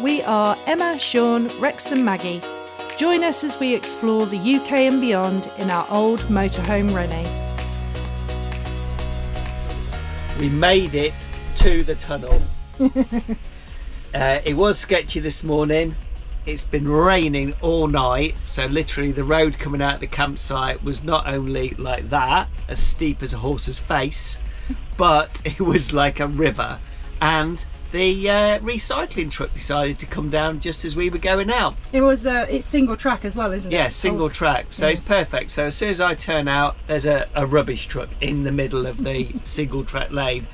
We are Emma, Shaun, Rex, and Maggie. Join us as we explore the UK and beyond in our old motorhome Rennie. We made it to the tunnel. uh, it was sketchy this morning. It's been raining all night, so literally the road coming out of the campsite was not only like that, as steep as a horse's face, but it was like a river. And the uh, recycling truck decided to come down just as we were going out. It was uh, it's single track as well, isn't it? Yeah, single Oh, track, so Yeah. it's perfect. So as soon as I turn out, there's a, a rubbish truck in the middle of the single track lane.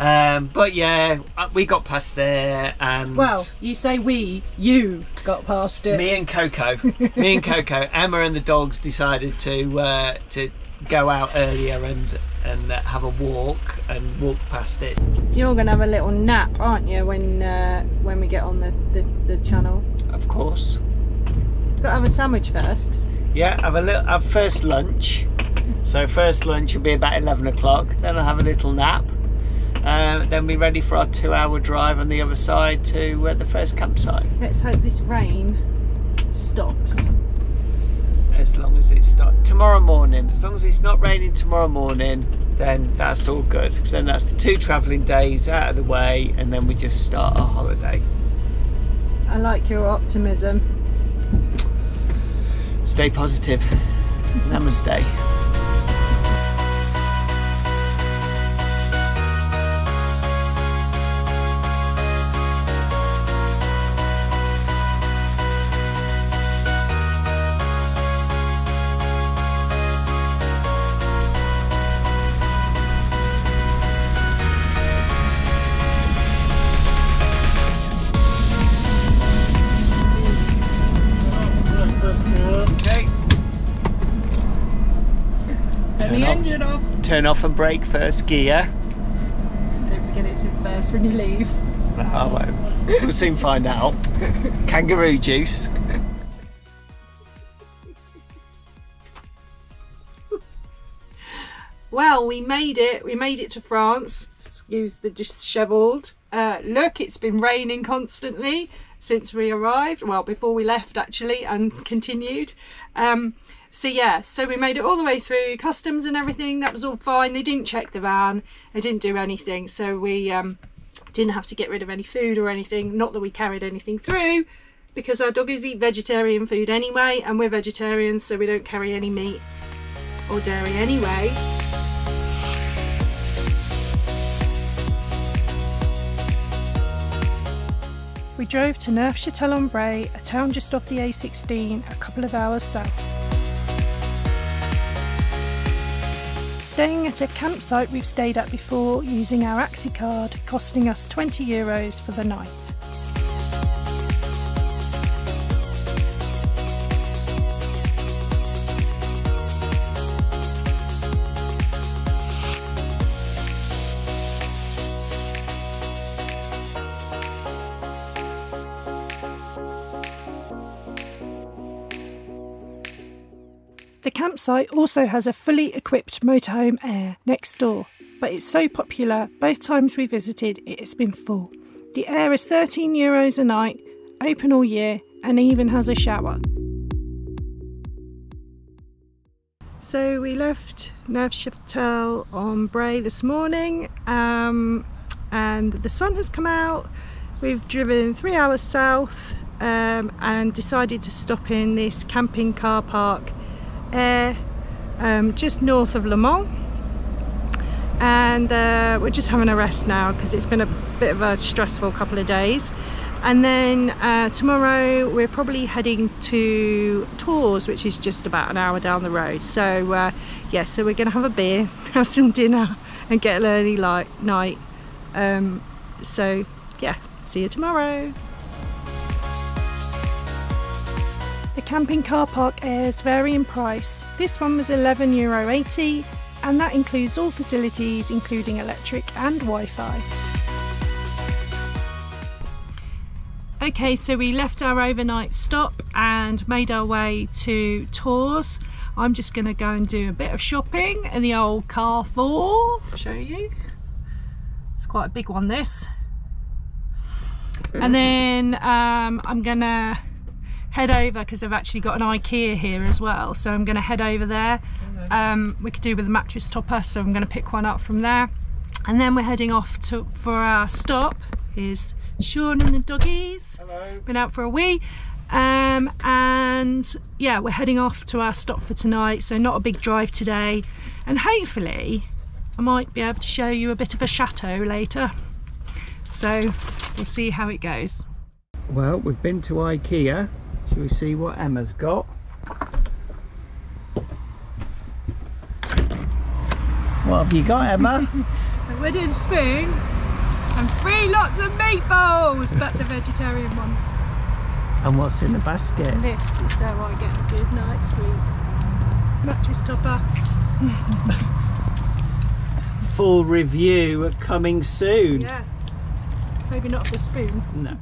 Um, but yeah, uh, we got past there, and Well, you say we, you got past it. me and Coco, me and Coco, Emma and the dogs decided to uh, to go out earlier and and uh, have a walk and walk past it. You're gonna have a little nap, aren't you, when uh, when we get on the, the, the channel? Of course, Got to have a sandwich first. yeah. Have a little have first lunch. So first lunch will be about eleven o'clock. Then I'll have a little nap. Uh, then be ready for our two-hour drive on the other side to uh, the first campsite. Let's hope this rain stops. As long as it's not tomorrow morning. As long as it's not raining tomorrow morning, then that's all good. Because then that's the two travelling days out of the way, and then we just start our holiday. I like your optimism. Stay positive. Namaste. Turn the off. engine off. Turn off and brake first gear. Don't forget it's in first when you leave. Oh, well, we'll soon find out. Kangaroo juice. Well, we made it. We made it to France. Excuse the dishevelled. Uh, look, it's been raining constantly since we arrived. Well, before we left, actually, and continued. Um, so yeah, so we made it all the way through customs and everything. That was all fine. They didn't check the van. They didn't do anything. So we um, didn't have to get rid of any food or anything. Not that we carried anything through. Because our doggies eat vegetarian food anyway, and we're vegetarians, so we don't carry any meat or dairy anyway. We drove to Neufchâtel-en-Bray, a town just off the A16, a couple of hours south. Staying at a campsite we've stayed at before using our ACSI card, costing us 20 euros for the night. Campsite also has a fully equipped motorhome aire next door, but it's so popular, both times we visited, it has been full. The aire is 13 euros a night, open all year, and even has a shower. So we left Neufchâtel-en-Bray this morning, um, and the sun has come out. We've driven three hours south um, and decided to stop in this camping car park aire um, just north of Le Mans. And uh, we're just having a rest now because it's been a bit of a stressful couple of days. And then uh, tomorrow we're probably heading to Tours which is just about an hour down the road. So uh, yeah so we're gonna have a beer have some dinner and get an early light night. Um, so yeah see you tomorrow camping car park aires vary in price. This one was €11.80 and that includes all facilities including electric and Wi-Fi. Okay, so we left our overnight stop and made our way to Tours. I'm just going to go and do a bit of shopping in the old car Carrefour. Show you. It's quite a big one this. and then um, I'm gonna head over because I've actually got an IKEA here as well. So I'm gonna head over there. Um, we could do with a mattress topper, so I'm gonna pick one up from there. And then we're heading off to for our stop. Here's Shaun and the doggies. Hello. Been out for a wee. Um, and yeah, we're heading off to our stop for tonight. So not a big drive today. And hopefully I might be able to show you a bit of a chateau later. So we'll see how it goes. Well, we've been to IKEA. Shall we see what Emma's got? What have you got, Emma? A wooden spoon and three lots of meatballs, but the vegetarian ones. and what's in the basket? And this is how I get a good night's sleep. Mattress topper. Full review coming soon. Yes. Maybe not the spoon. No.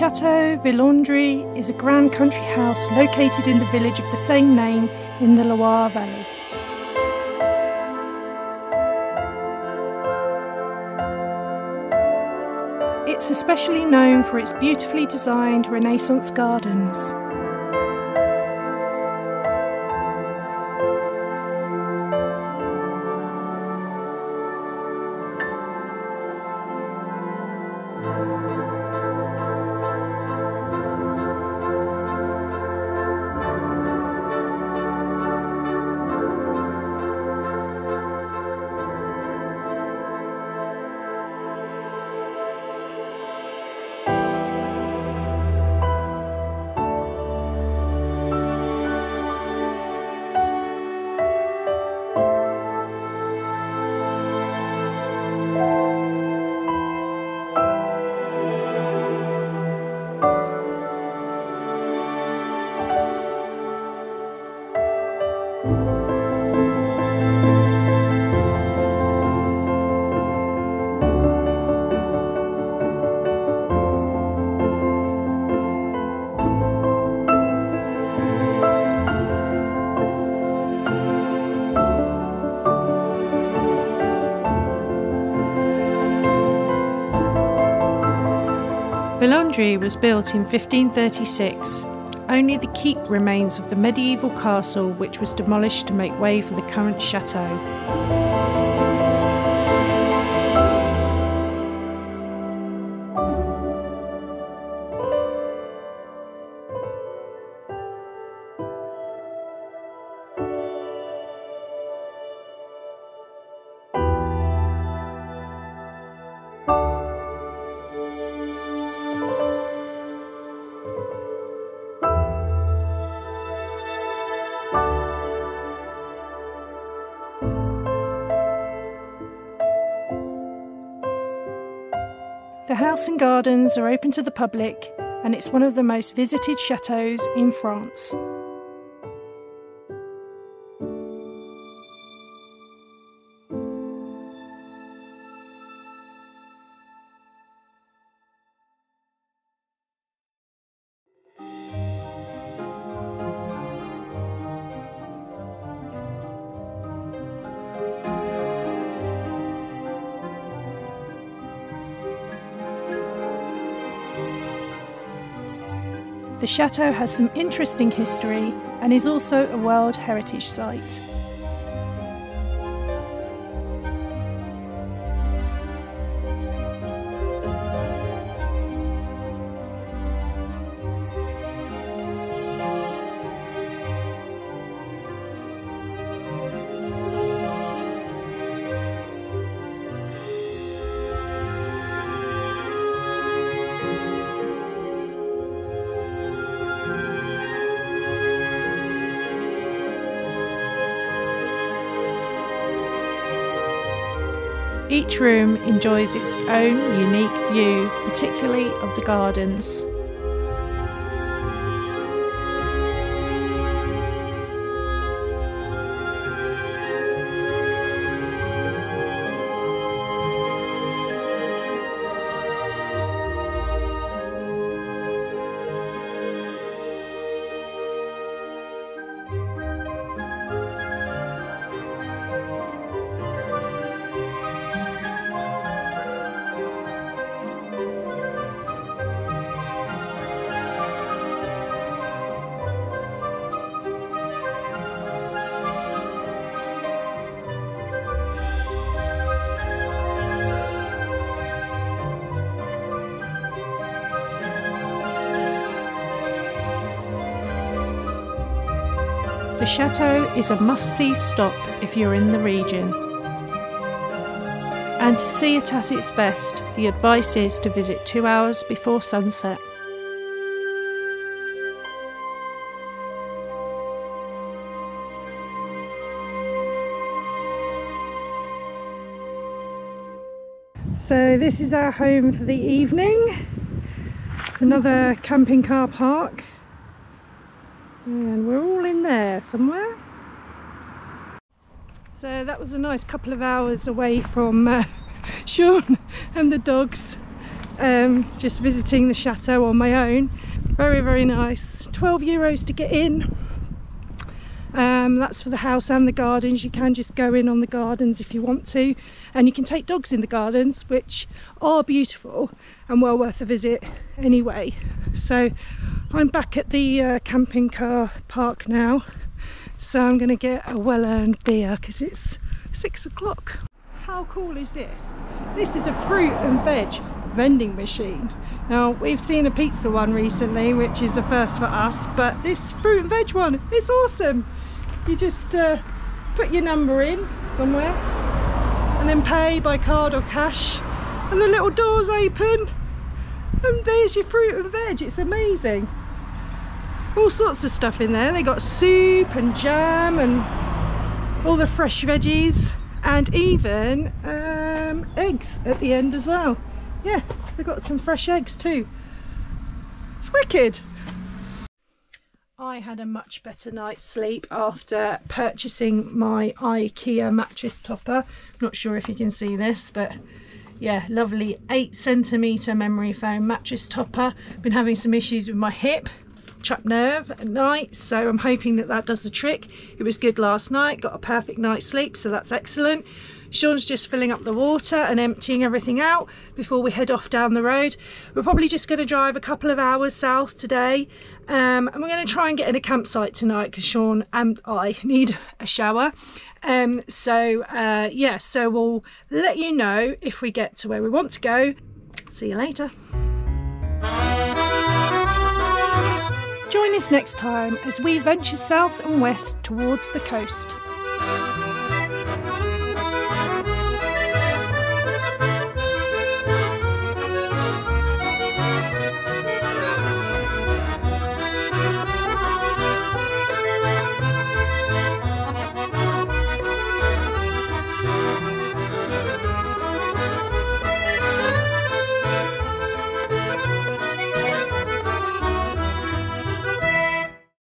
Chateau Villandry is a grand country house located in the village of the same name in the Loire Valley. It's especially known for its beautifully designed Renaissance gardens. Villandry was built in 1536. Only the keep remains of the medieval castle, which was demolished to make way for the current chateau. The house and gardens are open to the public, and it's one of the most visited chateaux in France. The chateau has some interesting history and is also a World Heritage Site. Each room enjoys its own unique view, particularly of the gardens. The chateau is a must see stop if you're in the region. And to see it at its best, the advice is to visit two hours before sunset. So this is our home for the evening. It's another camping car park. And we're all in there somewhere. So that was a nice couple of hours away from uh, Shaun and the dogs. Um, just visiting the chateau on my own. Very, very nice. 12 euros to get in. Um, that's for the house and the gardens. You can just go in on the gardens if you want to, and you can take dogs in the gardens, which are beautiful and well worth a visit anyway. So I'm back at the uh, camping car park now, so I'm going to get a well earned beer because it's six o'clock. How cool is this? This is a fruit and veg vending machine. Now we've seen a pizza one recently which is a first for us but this fruit and veg one is awesome you just uh, put your number in somewhere and then pay by card or cash and the little doors open and there's your fruit and veg. It's amazing. All sorts of stuff in there. They got soup and jam and all the fresh veggies and even um, eggs at the end as well. Yeah they got some fresh eggs too. It's wicked I had a much better night's sleep after purchasing my IKEA mattress topper. Not sure if you can see this, but yeah, lovely eight centimeter memory foam mattress topper. Been having some issues with my hip, trapped nerve at night, so I'm hoping that that does the trick. It was good last night, got a perfect night's sleep, so that's excellent. Shaun's just filling up the water and emptying everything out before we head off down the road. We're probably just going to drive a couple of hours south today um, and we're going to try and get in a campsite tonight because Shaun and I need a shower. Um, so uh, yeah, so we'll let you know if we get to where we want to go. See you later. Join us next time as we venture south and west towards the coast.